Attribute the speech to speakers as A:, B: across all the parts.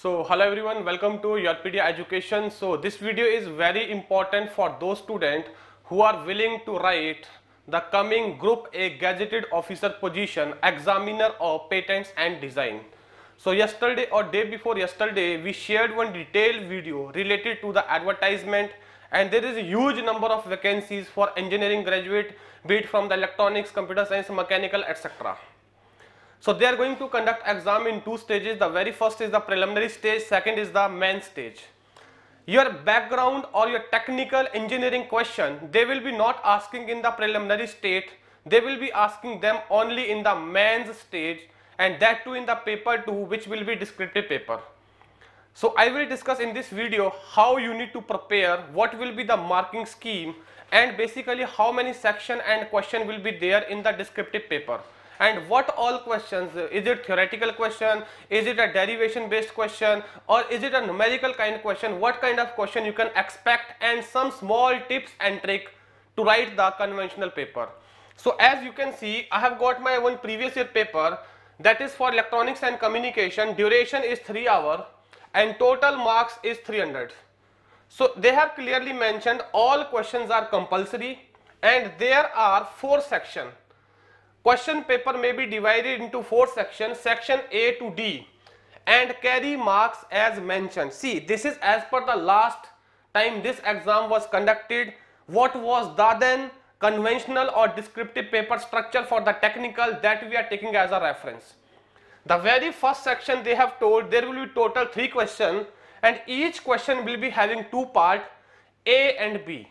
A: So hello everyone, welcome to YourPedia Education. So this video is very important for those students who are willing to write the coming Group A Gazetted Officer position, Examiner of Patents and Design. So yesterday or day before yesterday, we shared one detailed video related to the advertisement and there is a huge number of vacancies for engineering graduate, be it from the electronics, computer science, mechanical, etc. So they are going to conduct exam in two stages. The very first is the preliminary stage, second is the main stage. Your background or your technical engineering question, they will be not asking in the preliminary state, they will be asking them only in the mains stage and that too in the paper 2 which will be descriptive paper. So I will discuss in this video how you need to prepare, what will be the marking scheme and basically how many section and question will be there in the descriptive paper and what all questions is it theoretical question? Is it a derivation based question? Or is it a numerical kind of question? What kind of question you can expect? And some small tips and trick to write the conventional paper. So as you can see i have got my one previous year paper. That is for electronics and communication. Duration is 3 hour and total marks is 300 so they have clearly mentioned all questions are compulsory and there are four sections Question paper may be divided into four sections, section A to D and carry marks as mentioned. See, this is as per the last time this exam was conducted. What was the then conventional or descriptive paper structure for the technical that we are taking as a reference. The very first section they have told there will be total three questions and each question will be having two part A and B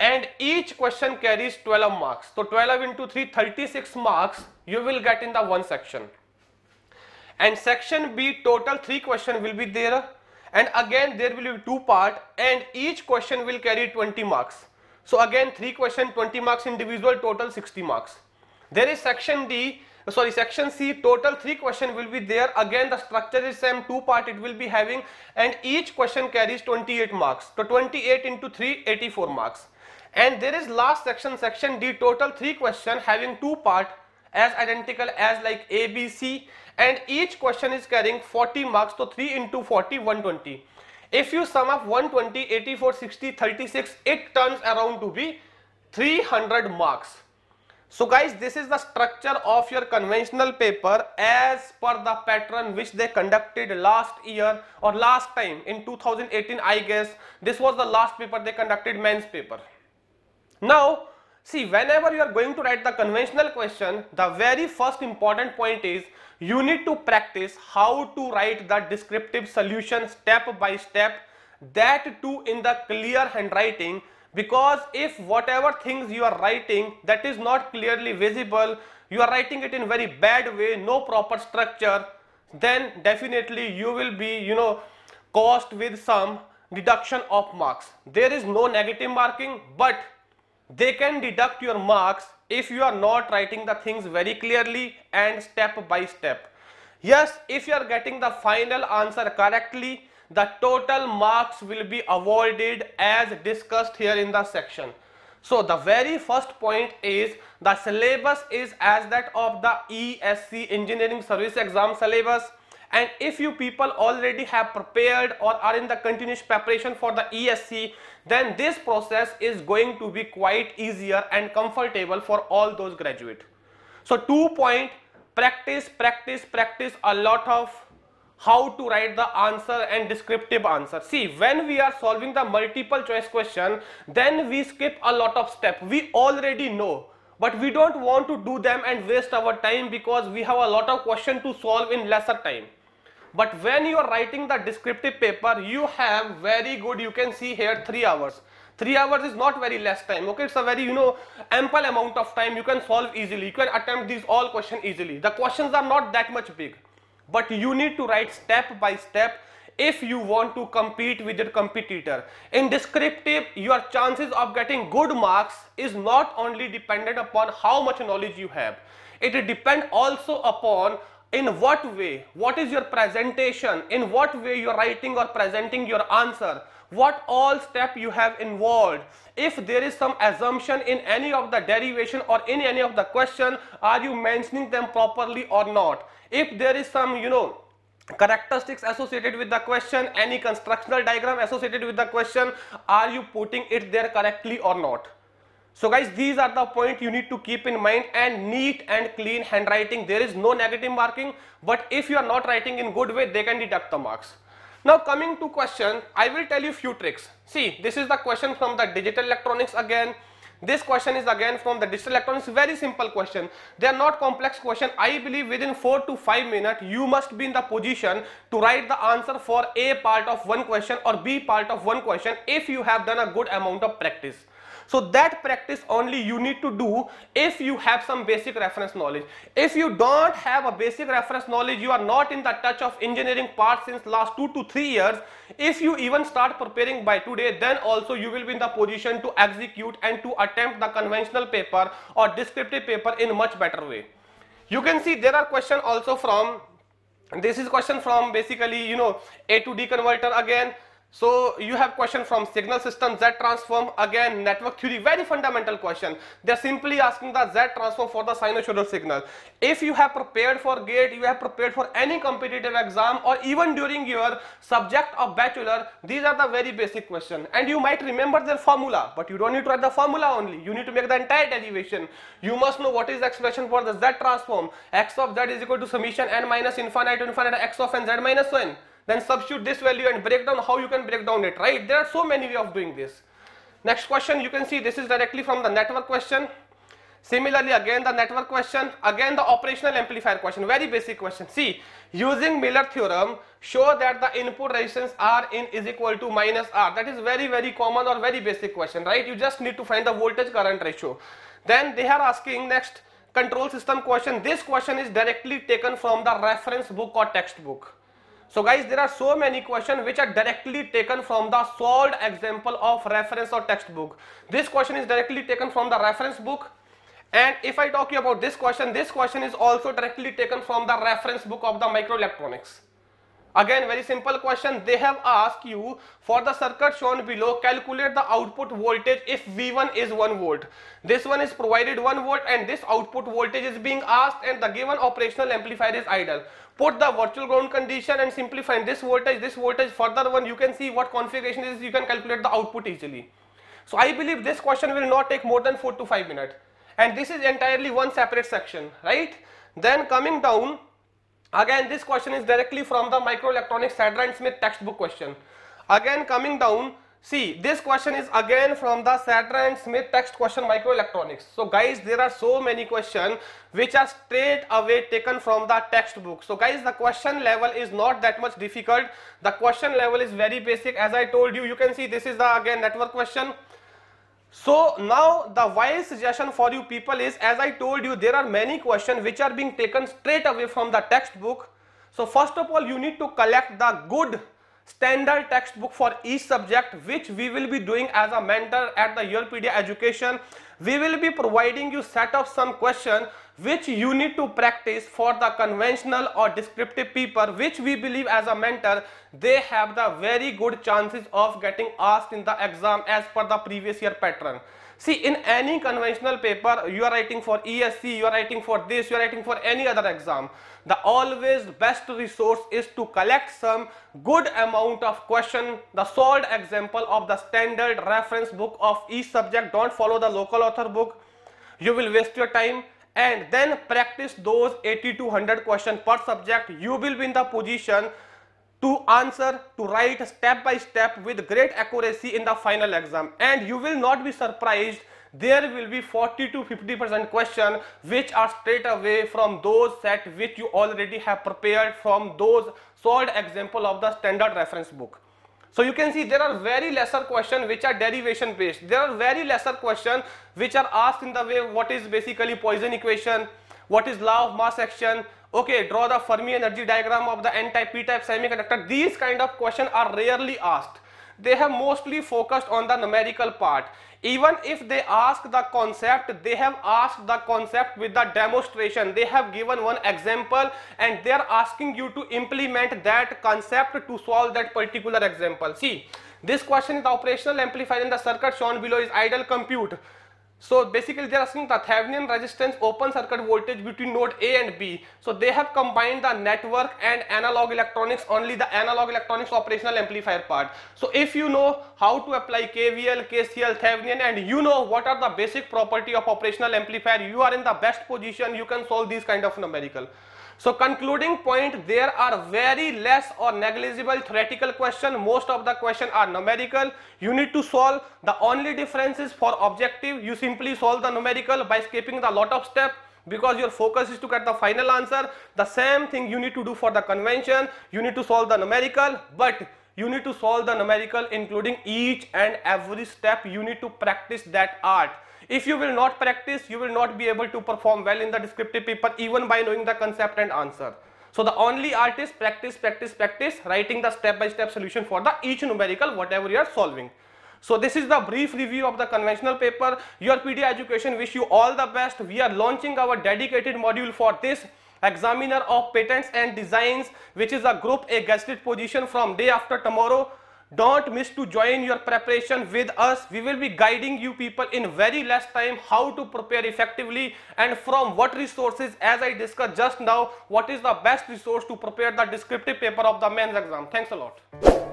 A: and each question carries 12 marks. So 12 into 3 36 marks you will get in the one section and section B total 3 question will be there and again there will be two part and each question will carry 20 marks. So again 3 question 20 marks individual total 60 marks. There is section D sorry section C total 3 question will be there again the structure is same 2 part it will be having and each question carries 28 marks. So 28 into 3 84 marks and there is last section section D total 3 question having 2 part as identical as like A, B, C and each question is carrying 40 marks so 3 into 40 120. If you sum up 120 84 60 36 it turns around to be 300 marks. So guys this is the structure of your conventional paper as per the pattern which they conducted last year or last time in 2018 I guess this was the last paper they conducted men's paper. Now, see whenever you are going to write the conventional question, the very first important point is you need to practice how to write the descriptive solution step by step that too in the clear handwriting because if whatever things you are writing that is not clearly visible you are writing it in very bad way no proper structure then definitely you will be you know cost with some deduction of marks. There is no negative marking but they can deduct your marks if you are not writing the things very clearly and step by step. Yes, if you are getting the final answer correctly, the total marks will be awarded as discussed here in the section. So the very first point is the syllabus is as that of the ESE Engineering Service Exam syllabus and if you people already have prepared or are in the continuous preparation for the ESE then this process is going to be quite easier and comfortable for all those graduate. So two point practice practice practice a lot of how to write the answer and descriptive answer. See when we are solving the multiple choice question then we skip a lot of step we already know but we don't want to do them and waste our time because we have a lot of question to solve in lesser time but when you are writing the descriptive paper you have very good you can see here 3 hours. 3 hours is not very less time okay? It's a very you know ample amount of time you can solve easily. You can attempt these all questions easily. The questions are not that much big but you need to write step by step if you want to compete with your competitor. In descriptive your chances of getting good marks is not only dependent upon how much knowledge you have. It depends also upon in what way? What is your presentation? In what way you are writing or presenting your answer? What all step you have involved? If there is some assumption in any of the derivation or in any of the question are you mentioning them properly or not? If there is some you know characteristics associated with the question, any constructional diagram associated with the question, are you putting it there correctly or not? So guys, these are the point you need to keep in mind and neat and clean handwriting. There is no negative marking, but if you are not writing in good way, they can deduct the marks. Now coming to question, I will tell you few tricks. See, this is the question from the digital electronics again. This question is again from the digital electronics, very simple question. They are not complex question. I believe within 4 to 5 minutes, you must be in the position to write the answer for A part of one question or B part of one question if you have done a good amount of practice. So that practice only you need to do if you have some basic reference knowledge. If you don't have a basic reference knowledge, you are not in the touch of engineering part since last 2 to 3 years. If you even start preparing by today, then also you will be in the position to execute and to attempt the conventional paper or descriptive paper in much better way. You can see there are questions also from this is question from basically you know A to D converter again so you have question from signal system Z transform again network theory very fundamental question. They are simply asking the Z transform for the sinusoidal signal. If you have prepared for gate, you have prepared for any competitive exam or even during your subject of bachelor, these are the very basic question and you might remember their formula but you don't need to write the formula only. You need to make the entire derivation. You must know what is the expression for the Z transform. X of Z is equal to summation n minus infinite to infinite x of n z minus 1 then substitute this value and break down how you can break down it, right? There are so many way of doing this. Next question, you can see this is directly from the network question. Similarly, again the network question, again the operational amplifier question, very basic question. See, using Miller theorem, show that the input resistance R in is equal to minus R. That is very, very common or very basic question, right? You just need to find the voltage current ratio. Then they are asking next control system question. This question is directly taken from the reference book or textbook. So guys, there are so many questions which are directly taken from the solved example of reference or textbook. This question is directly taken from the reference book. And if I talk you about this question, this question is also directly taken from the reference book of the microelectronics. Again very simple question they have asked you for the circuit shown below calculate the output voltage if V1 is 1 volt. This one is provided 1 volt and this output voltage is being asked and the given operational amplifier is idle. Put the virtual ground condition and simplify this voltage this voltage further one you can see what configuration is you can calculate the output easily. So I believe this question will not take more than 4 to 5 minutes and this is entirely one separate section right. Then coming down Again this question is directly from the microelectronics Sedra Smith textbook question. Again coming down see this question is again from the Sedra Smith text question microelectronics. So guys there are so many questions which are straight away taken from the textbook. So guys the question level is not that much difficult. The question level is very basic as I told you you can see this is the again network question so now the wise suggestion for you people is as I told you there are many questions which are being taken straight away from the textbook. So first of all you need to collect the good standard textbook for each subject which we will be doing as a mentor at the Yourpedia education. We will be providing you set of some question which you need to practice for the conventional or descriptive paper which we believe as a mentor they have the very good chances of getting asked in the exam as per the previous year pattern. See in any conventional paper you are writing for ESE, you are writing for this, you are writing for any other exam. The always best resource is to collect some good amount of question, the solved example of the standard reference book of each subject. Don't follow the local author book. You will waste your time and then practice those 80 to 100 questions per subject. You will be in the position to answer, to write step by step with great accuracy in the final exam and you will not be surprised there will be 40 to 50 percent question which are straight away from those set which you already have prepared from those solved example of the standard reference book. So you can see there are very lesser question which are derivation based. There are very lesser question which are asked in the way what is basically Poisson equation, what is law of mass action, okay draw the Fermi energy diagram of the n-type p-type semiconductor. These kind of questions are rarely asked. They have mostly focused on the numerical part. Even if they ask the concept they have asked the concept with the demonstration. They have given one example and they are asking you to implement that concept to solve that particular example. See this question is the operational amplifier in the circuit shown below is idle compute So basically they are asking the Thevenin resistance open circuit voltage between node A and B. So they have combined the network and analog electronics only the analog electronics operational amplifier part. So if you know how to apply KVL, KCL, Thevenin and you know what are the basic property of operational amplifier you are in the best position you can solve these kind of numerical. So concluding point, there are very less or negligible theoretical question. Most of the question are numerical. You need to solve. The only difference is for objective. You simply solve the numerical by skipping the lot of step because your focus is to get the final answer. The same thing you need to do for the convention. You need to solve the numerical, but you need to solve the numerical including each and every step. You need to practice that art. If you will not practice, you will not be able to perform well in the descriptive paper even by knowing the concept and answer. So the only art is practice, practice, practice, writing the step-by-step -step solution for the each numerical whatever you are solving. So this is the brief review of the conventional paper. YourPedia education wish you all the best. We are launching our dedicated module for this examiner of patents and designs which is a group A gazetted position from day after tomorrow. Don't miss to join your preparation with us. We will be guiding you people in very less time how to prepare effectively and from what resources as I discussed just now what is the best resource to prepare the descriptive paper of the mains exam. Thanks a lot.